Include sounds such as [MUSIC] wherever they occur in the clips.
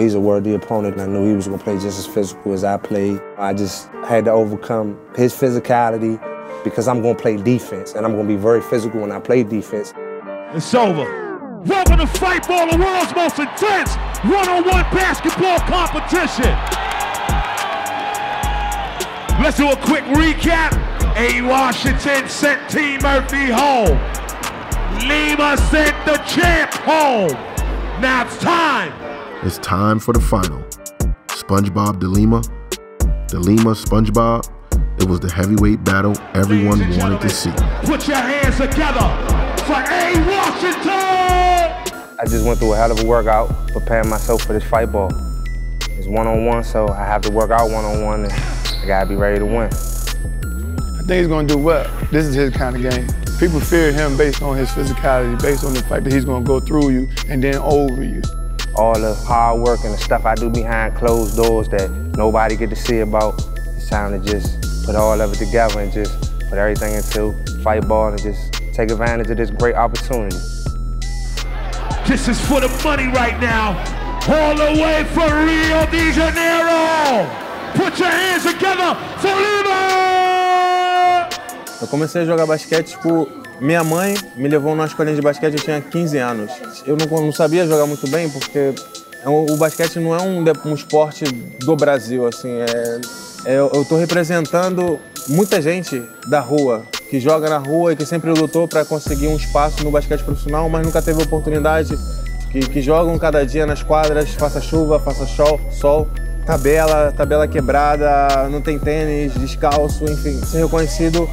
He's a worthy opponent, and I knew he was going to play just as physical as I played. I just had to overcome his physicality because I'm going to play defense, and I'm going to be very physical when I play defense. It's over. Welcome to Fight Ball, the world's most intense one-on-one basketball competition. Let's do a quick recap. A. Washington sent T. Murphy home. Lima sent the champ home. Now it's time. It's time for the final. SpongeBob DeLima, DeLima SpongeBob. It was the heavyweight battle everyone wanted to see. Put your hands together for A. Washington. I just went through a hell of a workout preparing myself for this fight ball. It's one-on-one, so I have to work out one-on-one, and I gotta be ready to win. I think he's gonna do well. This is his kind of game. People fear him based on his physicality, based on the fact that he's gonna go through you and then over you. All the hard work and the stuff I do behind closed doors that nobody get to see about, it's time to just put all of it together and just put everything into fight ball and just take advantage of this great opportunity. This is for the money right now. All the way from Rio de Janeiro. Put your hands together for Lima. Eu comecei a jogar basquete, tipo, minha mãe me levou numa escolinha de basquete, eu tinha 15 anos. Eu não, não sabia jogar muito bem, porque o basquete não é um, um esporte do Brasil, assim, é, é, eu estou representando muita gente da rua, que joga na rua e que sempre lutou para conseguir um espaço no basquete profissional, mas nunca teve oportunidade, que, que jogam cada dia nas quadras, faça chuva, faça sol, sol tabela, tabela quebrada, não tem tênis, descalço, enfim, ser reconhecido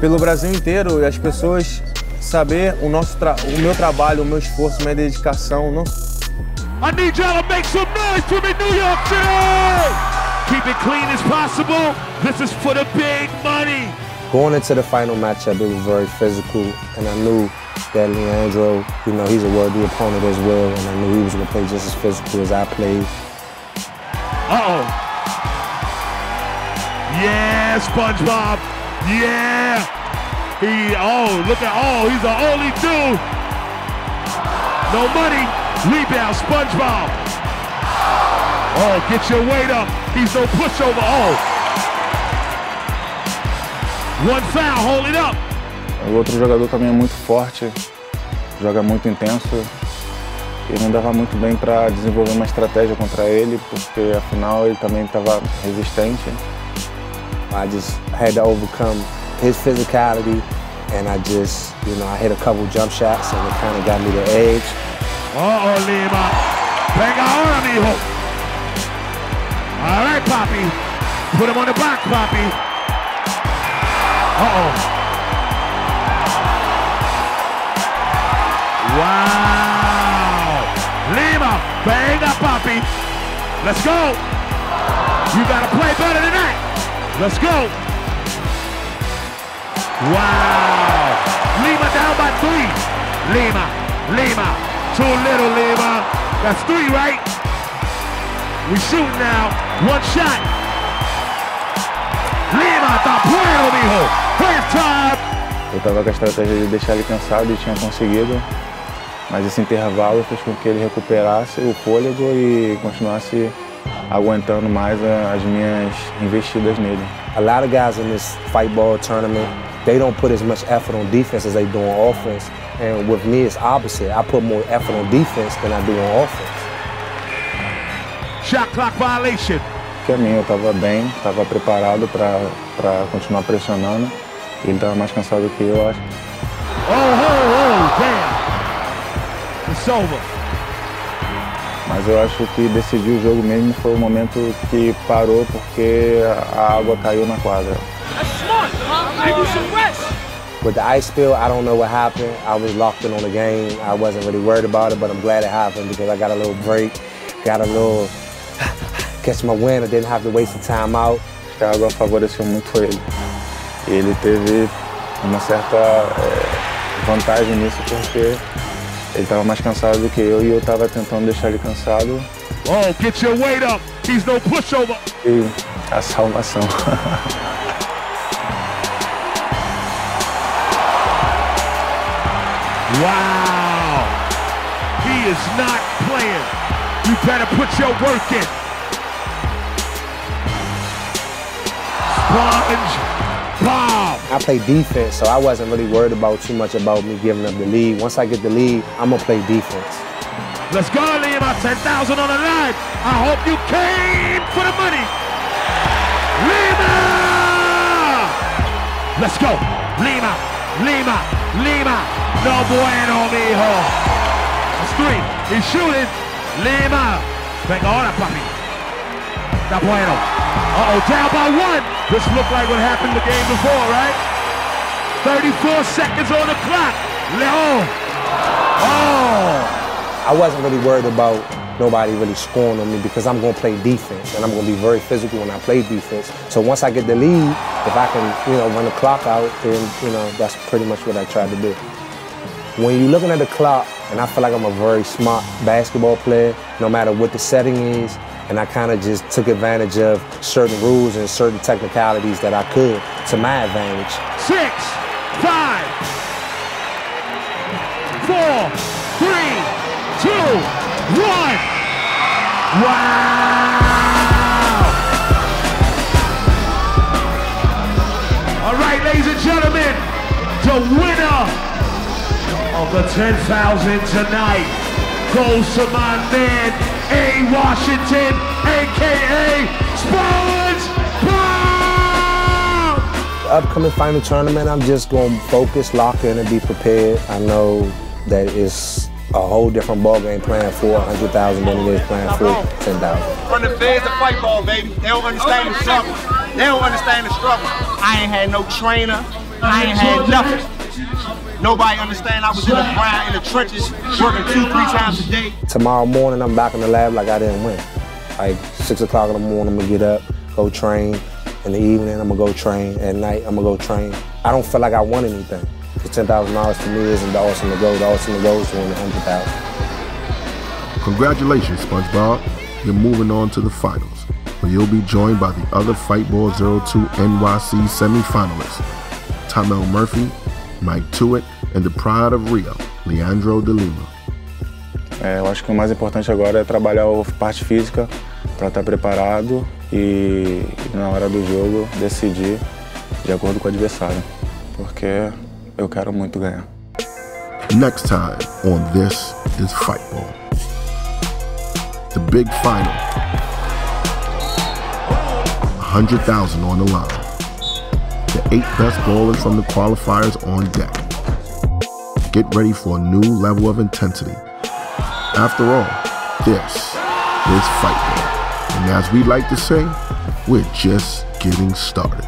pelo Brasil inteiro e as pessoas saber o nosso o meu trabalho, o meu esforço, minha dedicação. Não... I need y'all to make some noise for me, New York City! Keep it clean as possible. This is for the big money. Going into the final matchup, it was very physical, and I knew that Leandro, you know, he's a worthy opponent as well, and I knew he was going to play just as physical as I played. Uh-oh. Yeah, SpongeBob. Yeah. He, oh, look at, oh, he's the only dude. No money. Rebound, SpongeBob. Oh, get your weight up. He's no pushover. Oh. One foul, hold it up. O outro jogador também é muito forte, joga muito intenso. E não dava muito bem para desenvolver uma estratégia contra ele, porque afinal ele também estava resistente. I just had to overcome his physicality, and I just, you know, I hit a couple jump shots, and it kind of got me the edge. Uh-oh, Lima. Pega ahora, mijo. All right, Poppy. Put him on the back, Poppy. Uh-oh. Wow. Lima, venga, Poppy. Let's go. You got to play better than that. Let's go. Wow. Lima down by three. Lima, Lima. Too little, Lima. That's three, right? We shoot now. One shot. Lima tá bueno, mijo. Half time. Eu tava com a estratégia de deixar ele cansado e tinha conseguido. Mas esse intervalo fez com que ele recuperasse o fôlego e continuasse aguentando mais as minhas investidas nele. A lot of guys in this fight ball tournament, they don't put as much effort on defense as they do on offense. And with me, it's opposite. I put more effort on defense than I do on offense. Shot clock violation. Que a mim, eu estava bem, estava preparado para continuar pressionando. Ele estava mais cansado que eu, acho. Oh, oh, oh, damn. It's over. Mas eu acho que decidir o jogo mesmo foi o momento que parou porque a água caiu na quadra. With the ice spill, I don't know what happened. I was locked in on the game. I wasn't really worried about it, but I'm glad it happened because I got a little break, got a little [LAUGHS] catch my wind. I didn't have to waste the time out. A água favoreceu muito ele. Ele teve uma certa é, vantagem nisso porque ele estava mais cansado do que eu e eu estava tentando deixar ele cansado. Oh, get your weight up. He's no pushover. E a salvação. [LAUGHS] wow. He is not playing. You better put your work in. Sponge Bob. I play defense, so I wasn't really worried about too much about me giving up the lead. Once I get the lead, I'm gonna play defense. Let's go, Lima. 10,000 on the line. I hope you came for the money. Lima! Let's go. Lima, Lima, Lima. No bueno, mijo. That's three. He's shooting. Lima. Venga ahora, papi. Bueno. Uh-oh, down by one. This looked like what happened the game before, right? 34 seconds on the clock. Leon. Oh. I wasn't really worried about nobody really scoring on me because I'm going to play defense and I'm going to be very physical when I play defense. So once I get the lead, if I can, you know, run the clock out, then, you know, that's pretty much what I try to do. When you're looking at the clock, and I feel like I'm a very smart basketball player, no matter what the setting is, and I kind of just took advantage of certain rules and certain technicalities that I could to my advantage. Six, five, four, three, two, one. Wow! All right, ladies and gentlemen, the winner of the 10,000 tonight goes to my man, A. Washington, AKA Sponge Bob! upcoming final tournament, I'm just going to focus, lock in, and be prepared. I know that it's a whole different ballgame playing for 100,000 than it is playing for 10,000. From the feds of fight ball, baby. They don't understand the struggle. They don't understand the struggle. I ain't had no trainer. I ain't had nothing. Nobody understand I was in the ground, in the trenches, working two, three times a day. Tomorrow morning, I'm back in the lab like I didn't win. Like 6 o'clock in the morning, I'm going to get up, go train. In the evening, I'm going to go train. At night, I'm going to go train. I don't feel like I won anything. The $10,000 to me isn't the ultimate goal. The ultimate goal is to win the 100000 Congratulations, SpongeBob. You're moving on to the finals, where you'll be joined by the other Fightball 02 NYC semifinalists, Tamel Murphy, Mike Tuitt, and the pride of Rio, Leandro de Lima. É, eu acho que o mais importante agora é trabalhar a parte física para estar preparado e, e na hora do jogo decidir de acordo com o adversário, porque eu quero muito ganhar. Next time on This is Fightball. The big final. 100,000 on the line. The eight best ballers from the qualifiers on deck. Get ready for a new level of intensity. After all, this is Fightball. And as we like to say, we're just getting started.